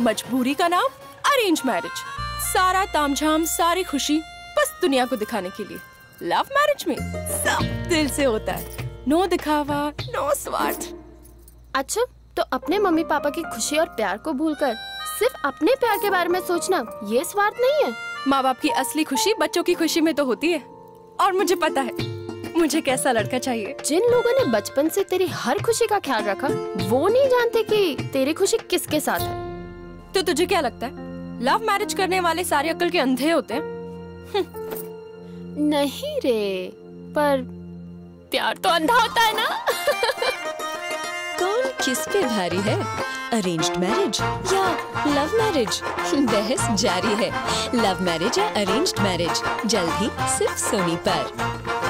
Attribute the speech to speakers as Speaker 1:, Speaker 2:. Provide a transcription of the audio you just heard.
Speaker 1: मजबूरी का नाम अरेंज मैरिज सारा तामझाम सारी खुशी बस दुनिया को दिखाने के लिए। लव मैरिज में सब दिल से होता है। नो दिखावा नो स्वार्थ।
Speaker 2: अच्छा तो अपने मम्मी पापा की खुशी और प्यार को भूलकर सिर्फ़ अपने प्यार के बारे में सोचना ये स्वार्थ नहीं है?
Speaker 1: माँ बाप की असली खुशी बच्चों की खुशी में तो होती है। और मुझे पता है मुझे कैसा लड़का चाहिए।
Speaker 2: जिन लोगों ने बचपन से तेरी हर खुशी का ख्याल रखा वो नहीं जानते कि तेरी खुशी किसके साथ है।
Speaker 1: तो तुझे क्या लगता है? लव मैरिज करने वाले सारे अक्ल के अंधे होते हैं?
Speaker 2: नहीं रे पर प्यार तो अंधा होता है ना?
Speaker 3: कौन किस पे भारी है? अरेंज्ड मैरिज या लव मैरिज बहस जारी है। लव मैरिज या अरेंज्ड मैरिज जल्द ही सिर्फ़ सोनी पर।